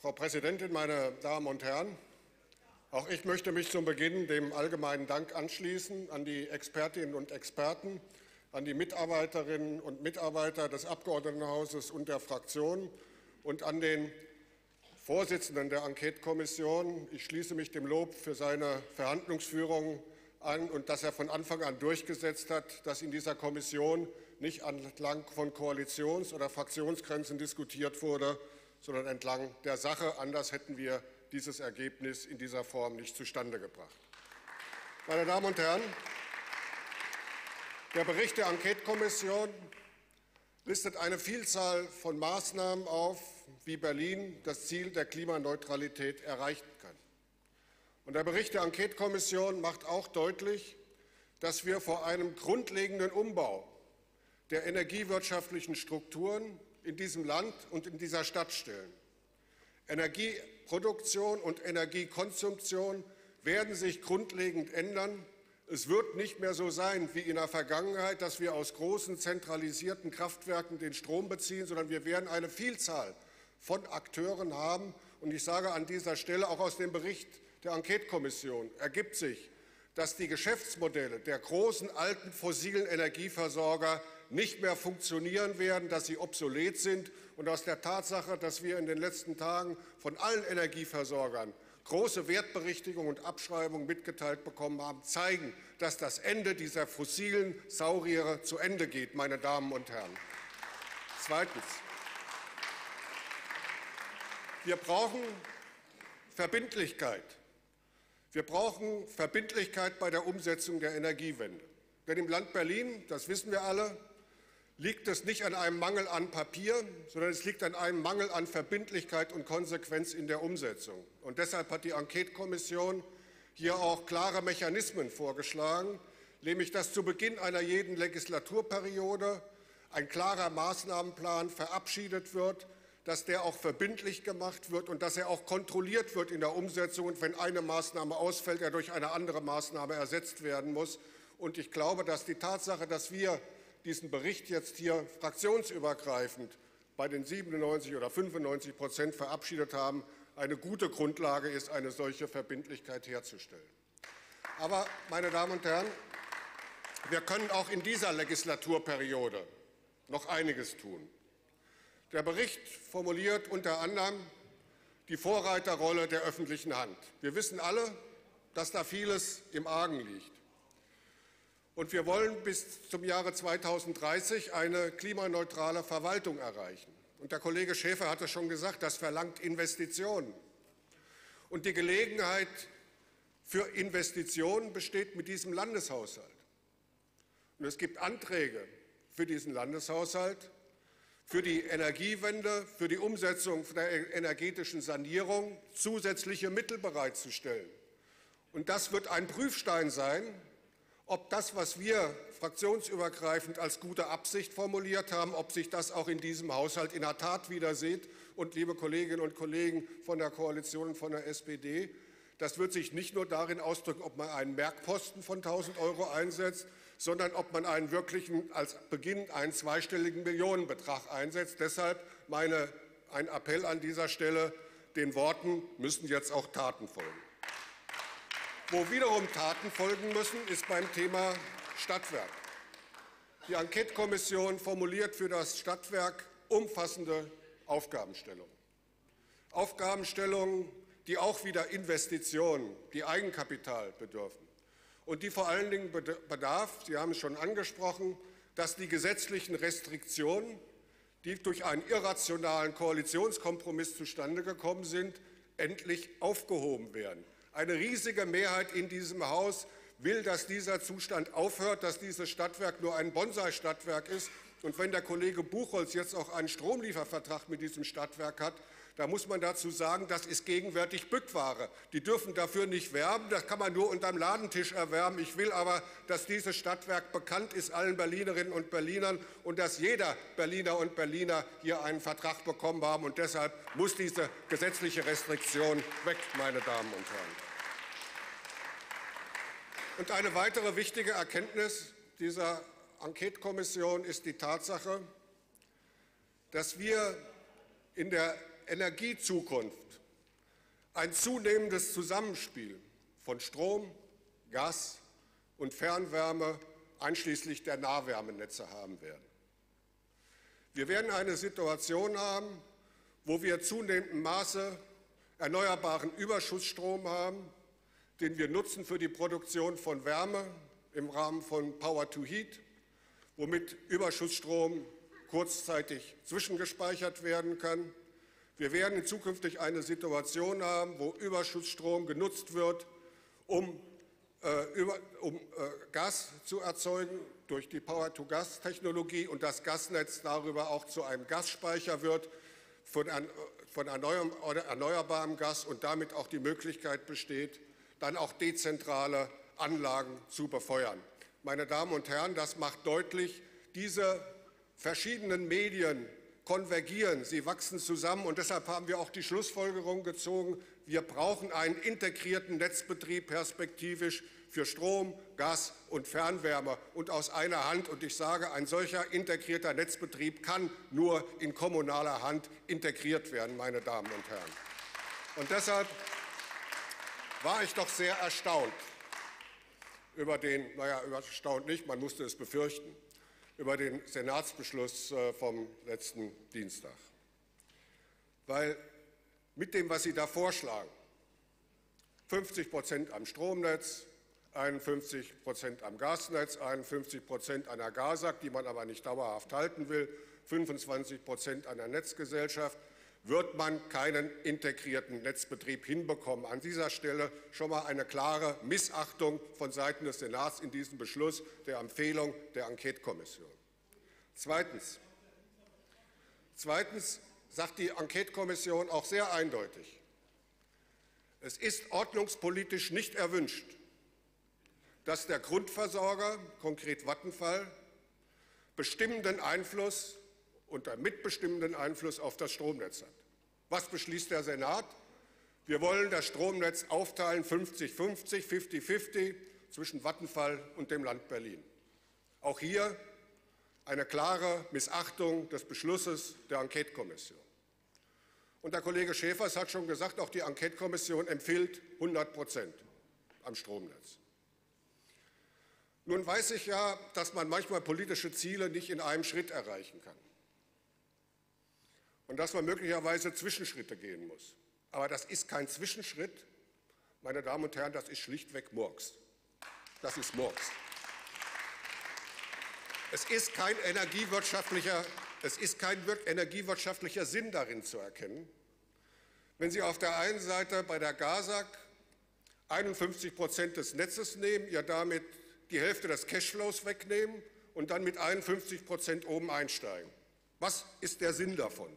Frau Präsidentin, meine Damen und Herren! Auch ich möchte mich zum Beginn dem allgemeinen Dank anschließen an die Expertinnen und Experten, an die Mitarbeiterinnen und Mitarbeiter des Abgeordnetenhauses und der Fraktionen und an den Vorsitzenden der Enquetekommission. Ich schließe mich dem Lob für seine Verhandlungsführung an und dass er von Anfang an durchgesetzt hat, dass in dieser Kommission nicht entlang von Koalitions- oder Fraktionsgrenzen diskutiert wurde, sondern entlang der Sache. Anders hätten wir dieses Ergebnis in dieser Form nicht zustande gebracht. Meine Damen und Herren, der Bericht der Enquetekommission listet eine Vielzahl von Maßnahmen auf, wie Berlin das Ziel der Klimaneutralität erreichen kann. Und der Bericht der Enquetekommission macht auch deutlich, dass wir vor einem grundlegenden Umbau der energiewirtschaftlichen Strukturen in diesem Land und in dieser Stadt stellen. Energieproduktion und Energiekonsumption werden sich grundlegend ändern. Es wird nicht mehr so sein wie in der Vergangenheit, dass wir aus großen zentralisierten Kraftwerken den Strom beziehen, sondern wir werden eine Vielzahl von Akteuren haben. Und ich sage an dieser Stelle auch aus dem Bericht der Enquetekommission ergibt sich, dass die Geschäftsmodelle der großen alten fossilen Energieversorger nicht mehr funktionieren werden, dass sie obsolet sind. Und aus der Tatsache, dass wir in den letzten Tagen von allen Energieversorgern große Wertberichtigung und Abschreibung mitgeteilt bekommen haben, zeigen, dass das Ende dieser fossilen Sauriere zu Ende geht, meine Damen und Herren. Zweitens. Wir brauchen Verbindlichkeit. Wir brauchen Verbindlichkeit bei der Umsetzung der Energiewende. Denn im Land Berlin, das wissen wir alle, liegt es nicht an einem Mangel an Papier, sondern es liegt an einem Mangel an Verbindlichkeit und Konsequenz in der Umsetzung. Und deshalb hat die Enquetekommission hier auch klare Mechanismen vorgeschlagen, nämlich dass zu Beginn einer jeden Legislaturperiode ein klarer Maßnahmenplan verabschiedet wird, dass der auch verbindlich gemacht wird und dass er auch kontrolliert wird in der Umsetzung und wenn eine Maßnahme ausfällt, er durch eine andere Maßnahme ersetzt werden muss. Und ich glaube, dass die Tatsache, dass wir diesen Bericht jetzt hier fraktionsübergreifend bei den 97 oder 95 Prozent verabschiedet haben, eine gute Grundlage ist, eine solche Verbindlichkeit herzustellen. Aber, meine Damen und Herren, wir können auch in dieser Legislaturperiode noch einiges tun. Der Bericht formuliert unter anderem die Vorreiterrolle der öffentlichen Hand. Wir wissen alle, dass da vieles im Argen liegt. Und wir wollen bis zum Jahre 2030 eine klimaneutrale Verwaltung erreichen. Und der Kollege Schäfer hat es schon gesagt, das verlangt Investitionen. Und die Gelegenheit für Investitionen besteht mit diesem Landeshaushalt. Und es gibt Anträge für diesen Landeshaushalt, für die Energiewende, für die Umsetzung der energetischen Sanierung zusätzliche Mittel bereitzustellen. Und das wird ein Prüfstein sein, ob das, was wir fraktionsübergreifend als gute Absicht formuliert haben, ob sich das auch in diesem Haushalt in der Tat wieder sieht. Und liebe Kolleginnen und Kollegen von der Koalition und von der SPD, das wird sich nicht nur darin ausdrücken, ob man einen Merkposten von 1.000 Euro einsetzt, sondern ob man einen wirklichen, als Beginn einen zweistelligen Millionenbetrag einsetzt. Deshalb meine, ein Appell an dieser Stelle, den Worten müssen jetzt auch Taten folgen. Wo wiederum Taten folgen müssen, ist beim Thema Stadtwerk. Die Enquetekommission formuliert für das Stadtwerk umfassende Aufgabenstellungen. Aufgabenstellungen, die auch wieder Investitionen, die Eigenkapital bedürfen und die vor allen Dingen bedarf, Sie haben es schon angesprochen, dass die gesetzlichen Restriktionen, die durch einen irrationalen Koalitionskompromiss zustande gekommen sind, endlich aufgehoben werden. Eine riesige Mehrheit in diesem Haus will, dass dieser Zustand aufhört, dass dieses Stadtwerk nur ein Bonsai-Stadtwerk ist. Und wenn der Kollege Buchholz jetzt auch einen Stromliefervertrag mit diesem Stadtwerk hat, da muss man dazu sagen, das ist gegenwärtig Bückware. Die dürfen dafür nicht werben, das kann man nur unterm Ladentisch erwerben. Ich will aber, dass dieses Stadtwerk bekannt ist allen Berlinerinnen und Berlinern und dass jeder Berliner und Berliner hier einen Vertrag bekommen haben. Und deshalb muss diese gesetzliche Restriktion weg, meine Damen und Herren. Und eine weitere wichtige Erkenntnis dieser Enquetekommission ist die Tatsache, dass wir in der Energiezukunft ein zunehmendes Zusammenspiel von Strom, Gas und Fernwärme einschließlich der Nahwärmenetze haben werden. Wir werden eine Situation haben, wo wir zunehmendem Maße erneuerbaren Überschussstrom haben, den wir nutzen für die Produktion von Wärme im Rahmen von Power to Heat, womit Überschussstrom kurzzeitig zwischengespeichert werden kann. Wir werden zukünftig eine Situation haben, wo Überschussstrom genutzt wird, um, äh, über, um äh, Gas zu erzeugen durch die Power-to-Gas-Technologie und das Gasnetz darüber auch zu einem Gasspeicher wird von, von erneuerbarem Gas und damit auch die Möglichkeit besteht, dann auch dezentrale Anlagen zu befeuern. Meine Damen und Herren, das macht deutlich, diese verschiedenen Medien konvergieren, sie wachsen zusammen und deshalb haben wir auch die Schlussfolgerung gezogen, wir brauchen einen integrierten Netzbetrieb perspektivisch für Strom, Gas und Fernwärme und aus einer Hand. Und ich sage, ein solcher integrierter Netzbetrieb kann nur in kommunaler Hand integriert werden, meine Damen und Herren. Und deshalb war ich doch sehr erstaunt über den, naja, erstaunt nicht, man musste es befürchten, über den Senatsbeschluss äh, vom letzten Dienstag. Weil mit dem, was Sie da vorschlagen, 50 Prozent am Stromnetz, 51 Prozent am Gasnetz, 51 Prozent an der GASAG, die man aber nicht dauerhaft halten will, 25 Prozent an der Netzgesellschaft, wird man keinen integrierten Netzbetrieb hinbekommen. An dieser Stelle schon mal eine klare Missachtung von Seiten des Senats in diesem Beschluss der Empfehlung der Enquetekommission. Zweitens. Zweitens sagt die Enquetekommission auch sehr eindeutig, es ist ordnungspolitisch nicht erwünscht, dass der Grundversorger, konkret Vattenfall, bestimmenden Einfluss unter mitbestimmenden Einfluss auf das Stromnetz hat. Was beschließt der Senat? Wir wollen das Stromnetz aufteilen 50-50, 50-50 zwischen Vattenfall und dem Land Berlin. Auch hier eine klare Missachtung des Beschlusses der Enquetekommission. Und der Kollege Schäfer hat schon gesagt, auch die Enquetekommission empfiehlt 100 Prozent am Stromnetz. Nun weiß ich ja, dass man manchmal politische Ziele nicht in einem Schritt erreichen kann und dass man möglicherweise Zwischenschritte gehen muss. Aber das ist kein Zwischenschritt, meine Damen und Herren, das ist schlichtweg Murks. Das ist Murks. Es ist kein energiewirtschaftlicher, es ist kein energiewirtschaftlicher Sinn darin zu erkennen, wenn Sie auf der einen Seite bei der GASAG 51 Prozent des Netzes nehmen, ja damit die Hälfte des Cashflows wegnehmen und dann mit 51 Prozent oben einsteigen. Was ist der Sinn davon?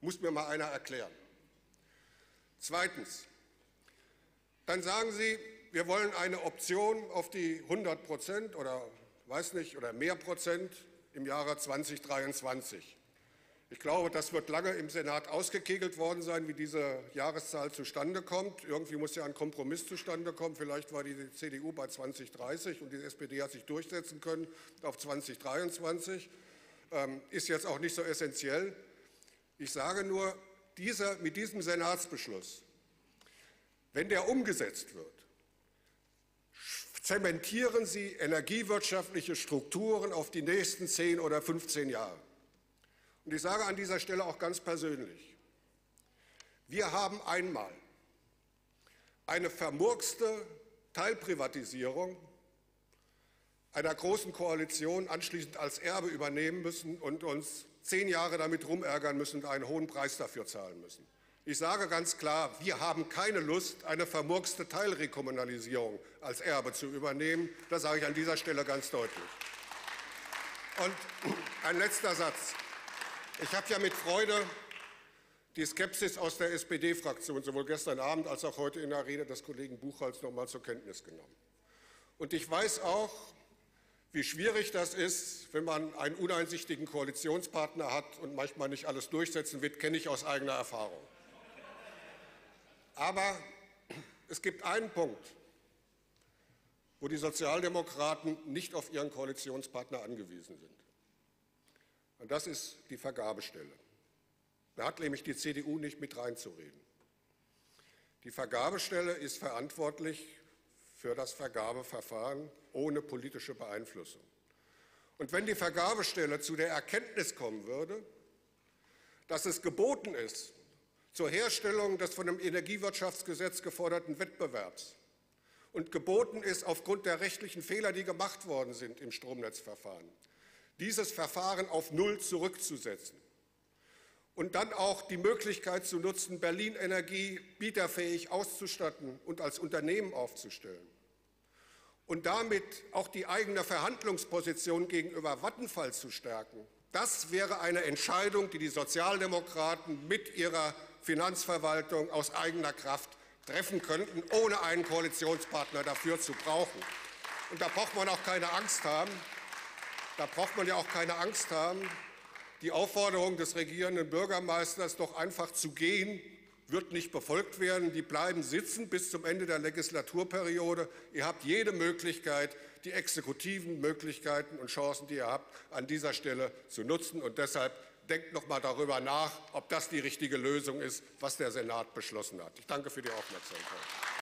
Muss mir mal einer erklären. Zweitens, dann sagen Sie, wir wollen eine Option auf die 100 Prozent oder weiß nicht, oder mehr Prozent im Jahre 2023. Ich glaube, das wird lange im Senat ausgekegelt worden sein, wie diese Jahreszahl zustande kommt. Irgendwie muss ja ein Kompromiss zustande kommen. Vielleicht war die CDU bei 2030 und die SPD hat sich durchsetzen können auf 2023. Ähm, ist jetzt auch nicht so essentiell. Ich sage nur, dieser, mit diesem Senatsbeschluss, wenn der umgesetzt wird, zementieren Sie energiewirtschaftliche Strukturen auf die nächsten 10 oder 15 Jahre. Und ich sage an dieser Stelle auch ganz persönlich, wir haben einmal eine vermurkste Teilprivatisierung einer großen Koalition anschließend als Erbe übernehmen müssen und uns zehn Jahre damit rumärgern müssen und einen hohen Preis dafür zahlen müssen. Ich sage ganz klar, wir haben keine Lust, eine vermurkste Teilrekommunalisierung als Erbe zu übernehmen. Das sage ich an dieser Stelle ganz deutlich. Und ein letzter Satz. Ich habe ja mit Freude die Skepsis aus der SPD-Fraktion sowohl gestern Abend als auch heute in der Rede des Kollegen Buchholz noch mal zur Kenntnis genommen. Und ich weiß auch, wie schwierig das ist, wenn man einen uneinsichtigen Koalitionspartner hat und manchmal nicht alles durchsetzen wird, kenne ich aus eigener Erfahrung. Aber es gibt einen Punkt, wo die Sozialdemokraten nicht auf ihren Koalitionspartner angewiesen sind. Und das ist die Vergabestelle. Da hat nämlich die CDU nicht mit reinzureden. Die Vergabestelle ist verantwortlich für das Vergabeverfahren ohne politische Beeinflussung. Und wenn die Vergabestelle zu der Erkenntnis kommen würde, dass es geboten ist, zur Herstellung des von dem Energiewirtschaftsgesetz geforderten Wettbewerbs und geboten ist aufgrund der rechtlichen Fehler, die gemacht worden sind im Stromnetzverfahren, dieses Verfahren auf Null zurückzusetzen und dann auch die Möglichkeit zu nutzen, Berlin Energie bieterfähig auszustatten und als Unternehmen aufzustellen und damit auch die eigene Verhandlungsposition gegenüber Vattenfall zu stärken. Das wäre eine Entscheidung, die die Sozialdemokraten mit ihrer Finanzverwaltung aus eigener Kraft treffen könnten, ohne einen Koalitionspartner dafür zu brauchen. Und da braucht man auch keine Angst haben. Da braucht man ja auch keine Angst haben. Die Aufforderung des regierenden Bürgermeisters, doch einfach zu gehen, wird nicht befolgt werden. Die bleiben sitzen bis zum Ende der Legislaturperiode. Ihr habt jede Möglichkeit, die exekutiven Möglichkeiten und Chancen, die ihr habt, an dieser Stelle zu nutzen. Und deshalb denkt noch mal darüber nach, ob das die richtige Lösung ist, was der Senat beschlossen hat. Ich danke für die Aufmerksamkeit.